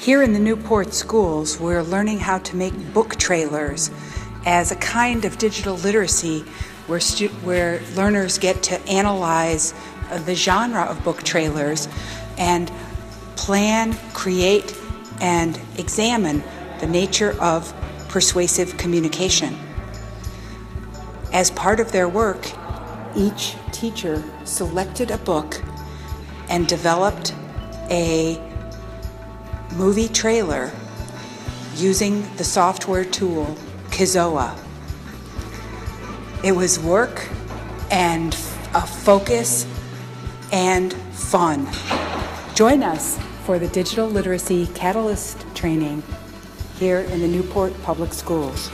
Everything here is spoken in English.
Here in the Newport schools, we're learning how to make book trailers as a kind of digital literacy where, stu- where learners get to analyze uh, the genre of book trailers and plan, create, and examine the nature of persuasive communication. As part of their work, each teacher selected a book and developed a movie trailer using the software tool Kizoa. It was work and a focus and fun. Join us for the Digital Literacy Catalyst training here in the Newport Public Schools.